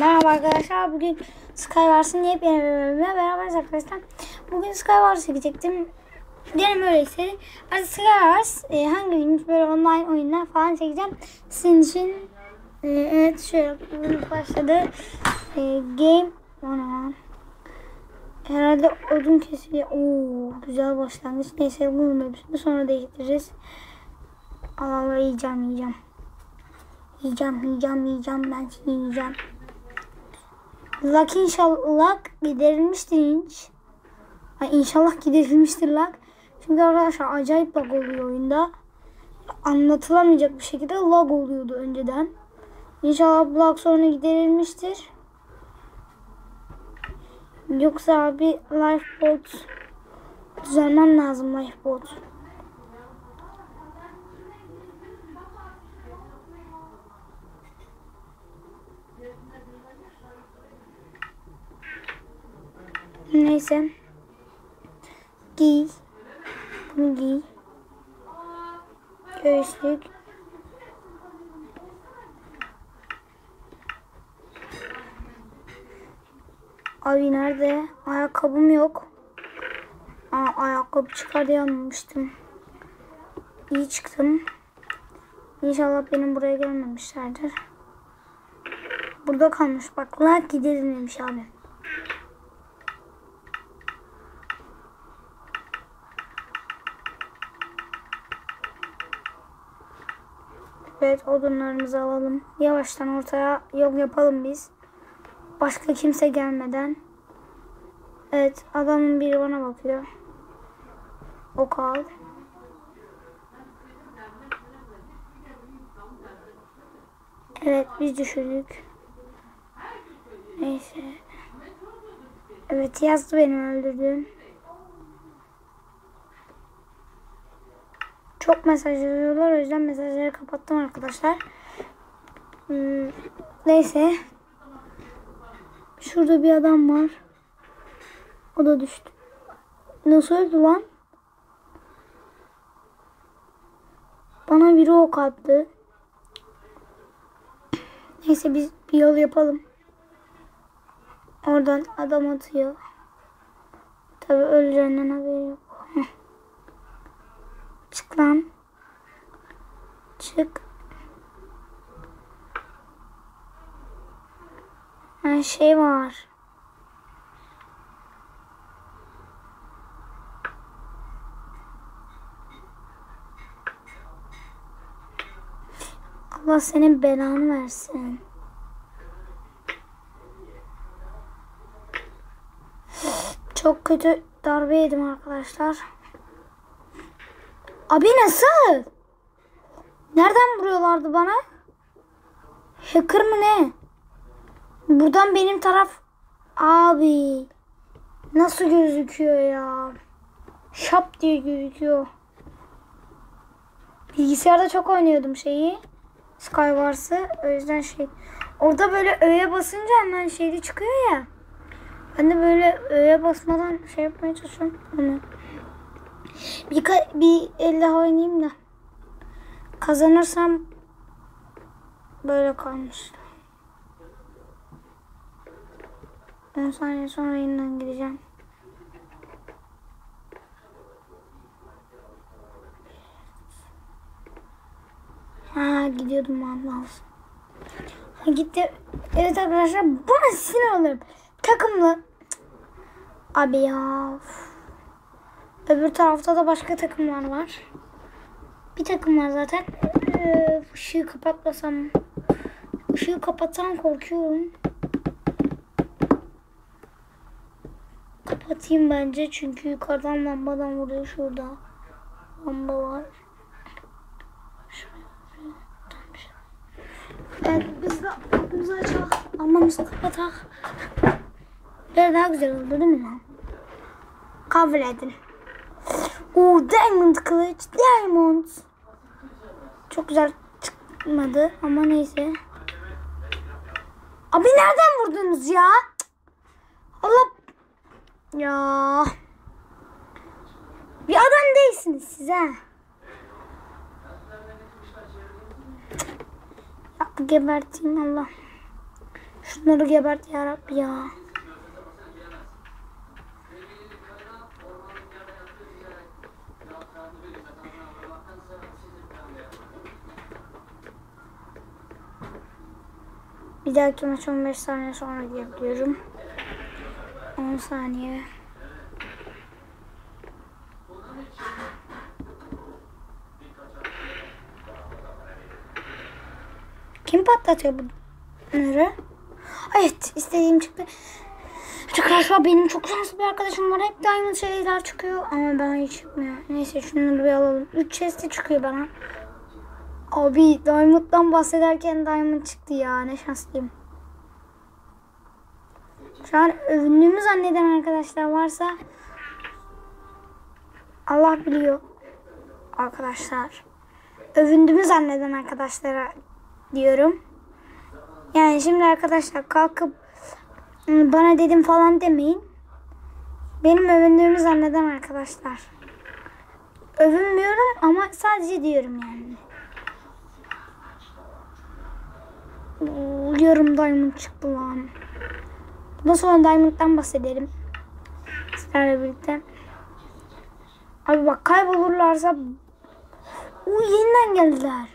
Merhaba arkadaşlar. Bugün Skywars'ın yepyeni bir bölümüne beraberiz arkadaşlar. Bugün Skywars çekecektim. Diyelim öyleyse. Artık Skywars e, hangi bilmiş böyle online oyunlar falan çekeceğim. Sizin için e, evet şöyle başladı. E, game ona Herhalde odun kesiliyor. Oo güzel başlangıç. Neyse bunu bölümünü sonra değiştiririz. Allah Allah yiyeceğim yiyeceğim. Yiyeceğim, yiyeceğim, yiyeceğim. Ben seni yiyeceğim. Lak inşallah giderilmiştir inç. Ay inşallah giderilmiştir lak. Çünkü arkadaşlar acayip lag oluyor oyunda. Anlatılamayacak bir şekilde lag oluyordu önceden. İnşallah lag sonra giderilmiştir. Yoksa abi lifeboat düzelmem lazım lifeboat. Neyse. Giy. Bunu giy. Göğüslük. Abi nerede? Ayakkabım yok. Aa, ayakkabı çıkar almamıştım. İyi çıktım. İnşallah benim buraya gelmemişlerdir. Burada kalmış. Bak la gidelim abi. Evet odunlarımızı alalım. Yavaştan ortaya yol yapalım biz. Başka kimse gelmeden. Evet adamın biri bana bakıyor. Ok al. Evet biz düşürdük. Neyse. Evet yazdı beni öldürdün. Çok mesaj yazıyorlar. O yüzden mesajları kapattım arkadaşlar. Hmm, neyse. Şurada bir adam var. O da düştü. Nasıl öldü lan? Bana biri ok attı. Neyse biz bir yol yapalım. Oradan adam atıyor. Tabi öleceğinden haberi yok. Çık. Çık. Her şey var. Allah senin belanı versin. Çok kötü darbe yedim arkadaşlar. Abi nasıl? Nereden vuruyorlardı bana? Hacker mı ne? Buradan benim taraf... Abi. Nasıl gözüküyor ya? Şap diye gözüküyor. Bilgisayarda çok oynuyordum şeyi. Skywars'ı. O yüzden şey. Orada böyle öğe basınca hemen şeyde çıkıyor ya. Ben de böyle öğe basmadan şey yapmaya çalışıyorum. Onu. Bir, bir el daha oynayayım da. Kazanırsam böyle kalmış. 10 saniye sonra yeniden gideceğim. Ha gidiyordum Allah olsun. Ha, gitti. Evet arkadaşlar bana sinir olurum. Takımlı. Abi ya. Öbür tarafta da başka takımlar var. Bir takım var zaten. Ee, ışığı kapatmasam. Işığı kapatsam korkuyorum. Kapatayım bence çünkü yukarıdan lambadan vuruyor şurada. Lamba var. Evet biz de kapımızı açalım. Lambamızı kapatak. Böyle daha güzel oldu değil mi lan? Kabul edin. Oo diamond kılıç. Diamond. Çok güzel çıkmadı ama neyse. Abi nereden vurdunuz ya? Allah. Ya. Bir adam değilsiniz size. Ya geberteyim Allah. Şunları gebert ya Rabbi ya. Bir dahaki maç 15 saniye sonra diyebiliyorum. 10 saniye. Kim patlatıyor bunları? Evet istediğim çıktı. Arkadaşlar benim çok şanslı bir arkadaşım var. Hep diamond şeyler çıkıyor ama bana hiç çıkmıyor. Neyse şunları bir alalım. 3 chest'i çıkıyor bana. Abi diamond'dan bahsederken diamond çıktı ya. Ne şanslıyım. Şu an övündüğümü zanneden arkadaşlar varsa Allah biliyor. Arkadaşlar. Övündüğümü zanneden arkadaşlara diyorum. Yani şimdi arkadaşlar kalkıp "Hı, bana dedim falan demeyin. Benim övündüğümü zanneden arkadaşlar. Övünmüyorum ama sadece diyorum yani. Yarım diamond çıktı lan. Bundan sonra diamond'dan bahsedelim. Sizlerle birlikte. Abi bak kaybolurlarsa Uy yeniden geldiler.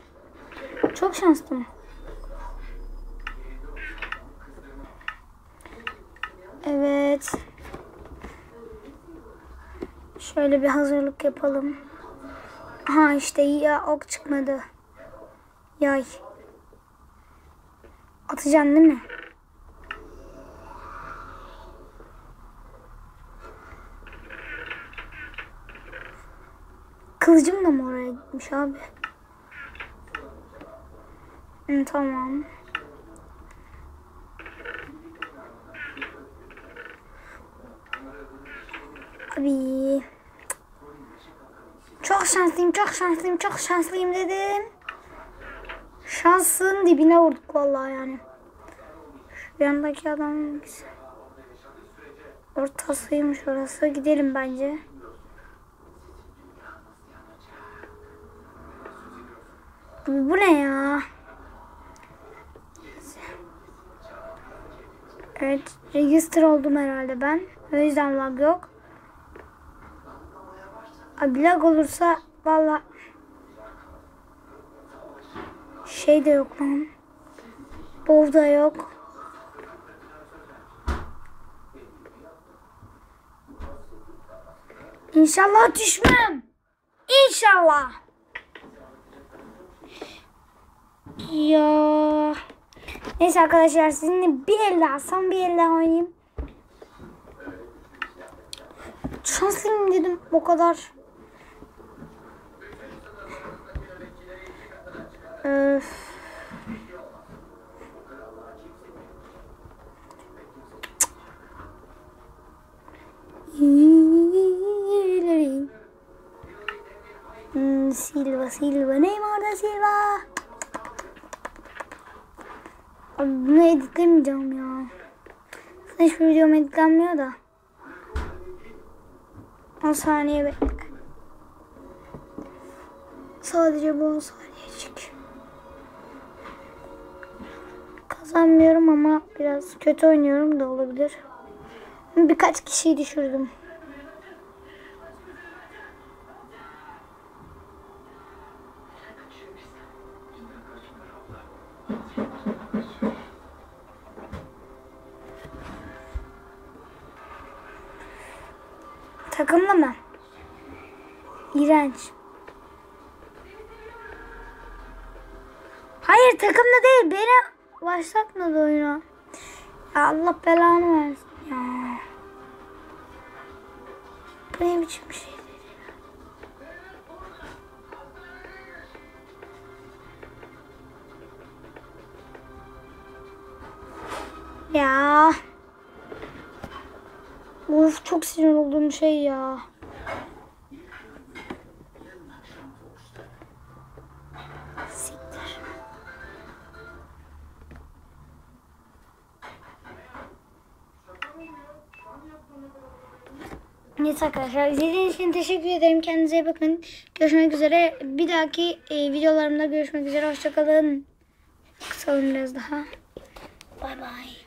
Çok şanslıyım. Evet. Şöyle bir hazırlık yapalım. Ha işte ya ok çıkmadı. Yay. Atacaksın değil mi? Kılıcım da mı oraya gitmiş abi? Hı, tamam. Abi. Çok şanslıyım, çok şanslıyım, çok şanslıyım dedim. Şansın dibine vurduk vallahi yani. Şu yandaki adam ortasıymış orası. Gidelim bence. Bu, bu ne ya? Evet, register oldum herhalde ben. O yüzden lag yok. Abi lag olursa valla şey de yok lan. Bov da yok. İnşallah düşmem. İnşallah. Ya. Neyse arkadaşlar sizinle bir el daha son bir el daha oynayayım. Şanslıyım dedim o kadar. Öf. Hmm, Silva Silva Neymar da Silva. Abi bunu editlemeyeceğim ya. Zaten hiçbir videom editlenmiyor da. 10 saniye bekle. Sadece bu 10 saniyecik. Kazanmıyorum ama biraz kötü oynuyorum da olabilir. Birkaç kişiyi düşürdüm. Takımlı mı? İğrenç. Hayır takımlı değil. Beni başlatmadı oyuna. Ya Allah belanı versin ya. Bu ne biçim şey? Ya. Of çok sinir olduğum şey ya. Neyse arkadaşlar izlediğiniz için teşekkür ederim. Kendinize iyi bakın. Görüşmek üzere. Bir dahaki e, videolarımda görüşmek üzere. Hoşçakalın. Kısa biraz daha. Bay bay.